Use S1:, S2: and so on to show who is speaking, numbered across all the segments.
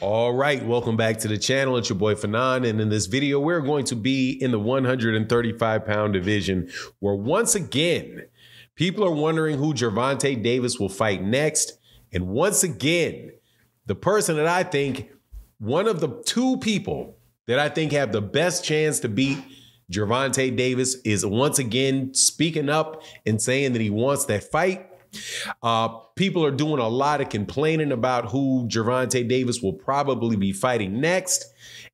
S1: All right, welcome back to the channel. It's your boy Fannon, and in this video, we're going to be in the 135 pound division, where once again, people are wondering who Gervonta Davis will fight next. And once again, the person that I think, one of the two people that I think have the best chance to beat Gervonta Davis is once again speaking up and saying that he wants that fight. Uh, people are doing a lot of complaining about who Gervonta Davis will probably be fighting next,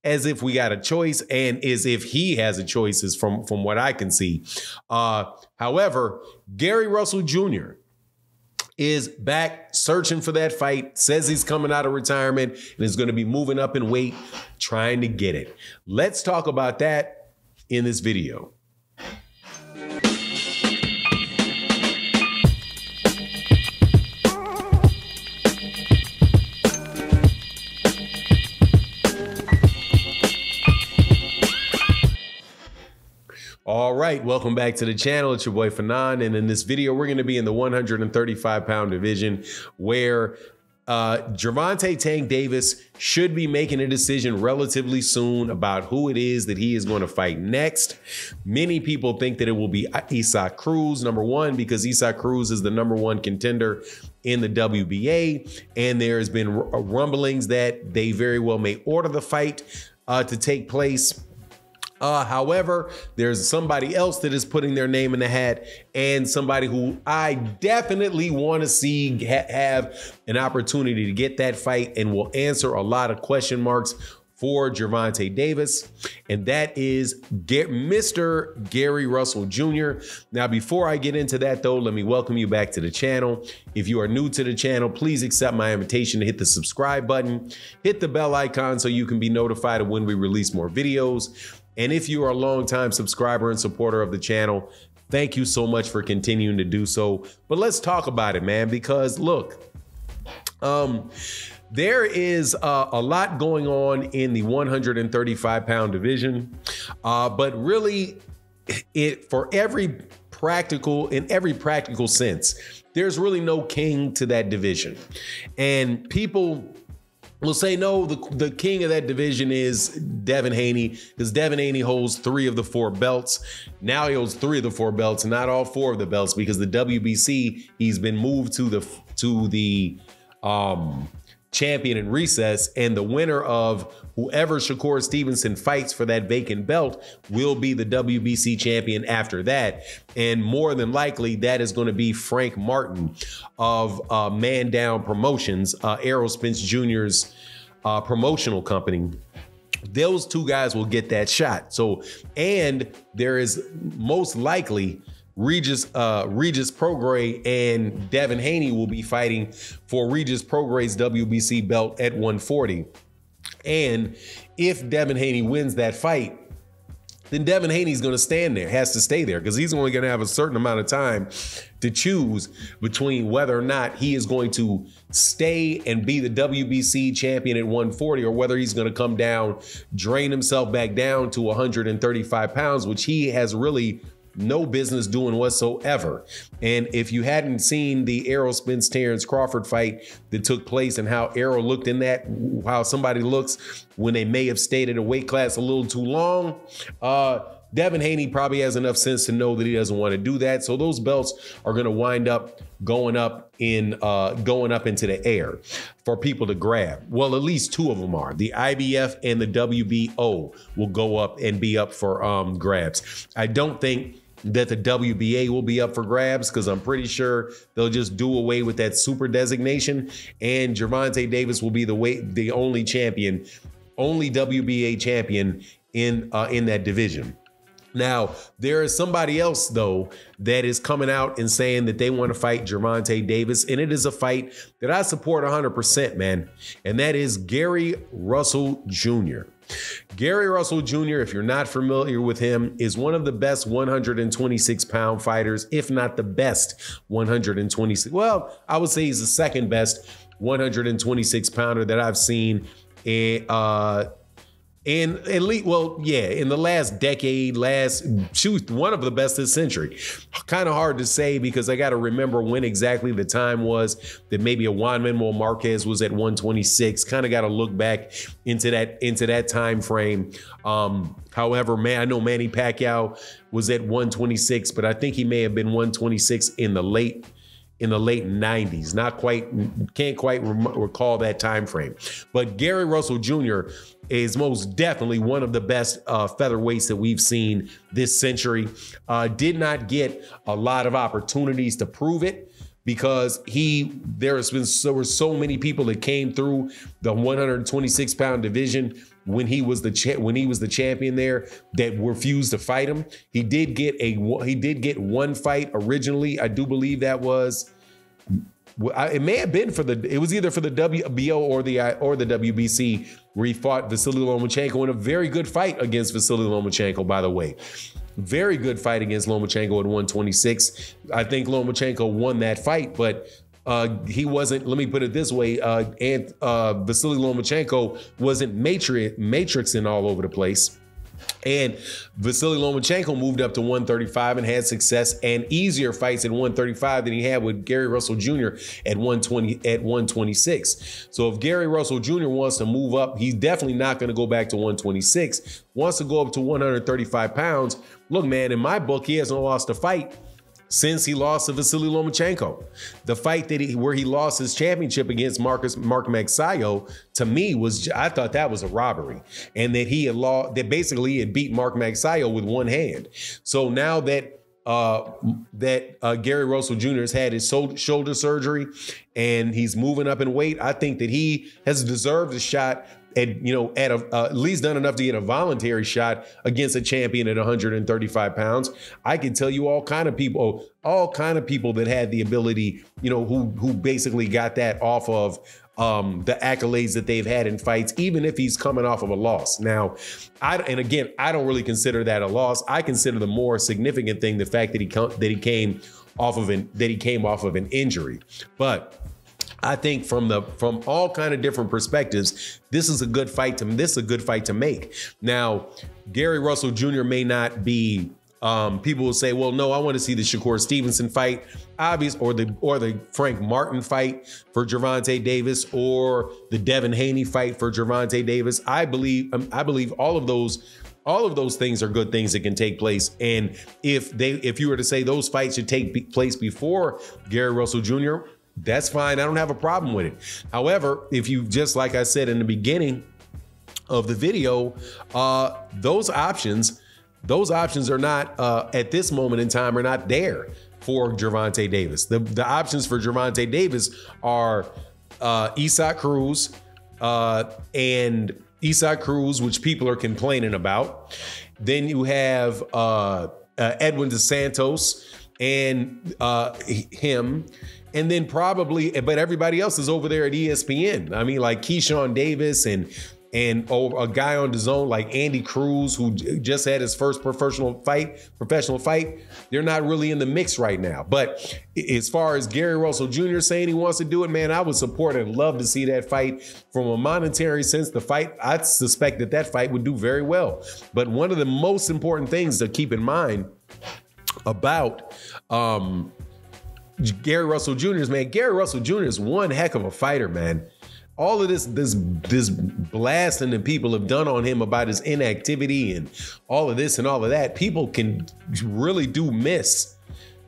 S1: as if we got a choice, and as if he has a choice, from from what I can see. Uh, however, Gary Russell Jr. is back searching for that fight. Says he's coming out of retirement and is going to be moving up in weight, trying to get it. Let's talk about that in this video. Right, welcome back to the channel. It's your boy Fannon, and in this video, we're going to be in the 135 pound division where uh, Gervonta Tank Davis should be making a decision relatively soon about who it is that he is going to fight next. Many people think that it will be Isaac Cruz, number one, because Isaac Cruz is the number one contender in the WBA, and there's been rumblings that they very well may order the fight uh, to take place uh, however, there's somebody else that is putting their name in the hat, and somebody who I definitely want to see ha have an opportunity to get that fight and will answer a lot of question marks for Gervonta Davis, and that is Mr. Gary Russell Jr. Now, before I get into that, though, let me welcome you back to the channel. If you are new to the channel, please accept my invitation to hit the subscribe button, hit the bell icon so you can be notified of when we release more videos. And if you are a longtime subscriber and supporter of the channel, thank you so much for continuing to do so. But let's talk about it, man, because look, um, there is uh, a lot going on in the 135 pound division, uh, but really, it for every practical in every practical sense, there's really no king to that division, and people will say no, the, the king of that division is Devin Haney because Devin Haney holds three of the four belts. Now he holds three of the four belts, not all four of the belts because the WBC he's been moved to the to the um, champion in recess, and the winner of whoever Shakur Stevenson fights for that vacant belt will be the WBC champion after that. And more than likely, that is going to be Frank Martin of uh, Man Down Promotions, uh, Errol Spence Jr.'s uh, promotional company those two guys will get that shot. So, and there is most likely Regis uh, Regis Prograis and Devin Haney will be fighting for Regis Prograis' WBC belt at 140. And if Devin Haney wins that fight, then Devin Haney's going to stand there, has to stay there because he's only going to have a certain amount of time to choose between whether or not he is going to stay and be the WBC champion at 140 or whether he's going to come down, drain himself back down to 135 pounds, which he has really no business doing whatsoever. And if you hadn't seen the Errol Spence Terrence Crawford fight that took place and how Errol looked in that, how somebody looks when they may have stayed at a weight class a little too long, uh, Devin Haney probably has enough sense to know that he doesn't want to do that. So those belts are going to wind up going up in uh, going up into the air for people to grab. Well, at least two of them are. The IBF and the WBO will go up and be up for um, grabs. I don't think that the WBA will be up for grabs because I'm pretty sure they'll just do away with that super designation, and Gervonta Davis will be the way the only champion, only WBA champion in uh, in that division. Now, there is somebody else, though, that is coming out and saying that they want to fight Gervonta Davis, and it is a fight that I support 100%, man, and that is Gary Russell Jr. Gary Russell Jr., if you're not familiar with him, is one of the best 126 pound fighters, if not the best 126. Well, I would say he's the second best 126 pounder that I've seen in, uh, in at least well yeah in the last decade last shoot one of the best this century. Kind of hard to say because i got to remember when exactly the time was that maybe a juan manuel marquez was at 126 kind of got to look back into that into that time frame. Um however man i know manny pacquiao was at 126 but i think he may have been 126 in the late in the late 90s. Not quite, can't quite recall that time frame. But Gary Russell Jr. is most definitely one of the best uh, featherweights that we've seen this century. Uh, did not get a lot of opportunities to prove it because he there has been so were so many people that came through the 126 pound division when he was the cha- when he was the champion there that refused to fight him. He did get a he did get one fight originally. I do believe that was it may have been for the it was either for the WBO or the or the WBC where he fought Vasily Lomachenko in a very good fight against Vasily Lomachenko by the way. Very good fight against Lomachenko at 126. I think Lomachenko won that fight, but uh, he wasn't, let me put it this way, uh, and uh, Vasily Lomachenko wasn't matrix, matrixing all over the place. And Vasily Lomachenko moved up to 135 and had success and easier fights at 135 than he had with Gary Russell Jr. at 120 at 126. So if Gary Russell Jr. wants to move up, he's definitely not going to go back to 126. Wants to go up to 135 pounds. Look, man, in my book, he hasn't lost a fight since he lost to Vasily Lomachenko. The fight that he where he lost his championship against Marcus Mark Magsayo, to me was I thought that was a robbery. And that he had lost that basically he had beat Mark Magsayo with one hand. So now that uh, that uh, Gary Russell Jr. has had his shoulder surgery and he's moving up in weight. I think that he has deserved a shot at you know at, a, uh, at least done enough to get a voluntary shot against a champion at 135 pounds. I can tell you all kind of people, all kind of people that had the ability, you know, who who basically got that off of um, the accolades that they've had in fights, even if he's coming off of a loss. Now, I and again, I don't really consider that a loss. I consider the more significant thing the fact that he that he came off of an that he came off of an injury, but. I think from the from all kind of different perspectives, this is a good fight to this is a good fight to make. Now, Gary Russell Jr. may not be. Um, people will say, "Well, no, I want to see the Shakur Stevenson fight, obvious, or the or the Frank Martin fight for Gervonta Davis, or the Devin Haney fight for Gervonta Davis." I believe um, I believe all of those all of those things are good things that can take place and if they if you were to say those fights should take place before Gary Russell Jr that's fine. I don't have a problem with it. However, if you just like I said in the beginning of the video, uh, those options, those options are not uh, at this moment in time are not there for Gervonta Davis. The the options for Gervonta Davis are uh, Isaac Cruz uh, and Isaac Cruz, which people are complaining about. Then you have uh, uh, Edwin DeSantos and uh, him and then probably, but everybody else is over there at ESPN. I mean, like Keyshawn Davis and and oh, a guy on the zone like Andy Cruz, who just had his first professional fight, professional fight, they're not really in the mix right now. But as far as Gary Russell Jr. saying he wants to do it, man, I would support and love to see that fight. From a monetary sense, the fight, I suspect that that fight would do very well. But one of the most important things to keep in mind about um, Gary Russell Jr. is man. Gary Russell Jr. is one heck of a fighter, man. All of this, this, this blasting that people have done on him about his inactivity and all of this and all of that, people can really do miss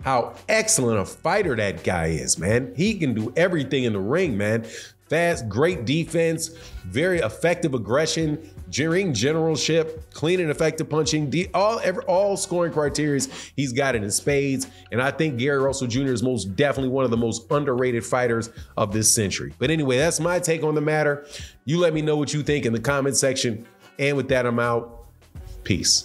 S1: how excellent a fighter that guy is, man. He can do everything in the ring, man. Fast, great defense, very effective aggression, ring generalship, clean and effective punching, all every, all scoring criteria he's got it in spades. And I think Gary Russell Jr. is most definitely one of the most underrated fighters of this century. But anyway, that's my take on the matter. You let me know what you think in the comment section. And with that, I'm out. Peace.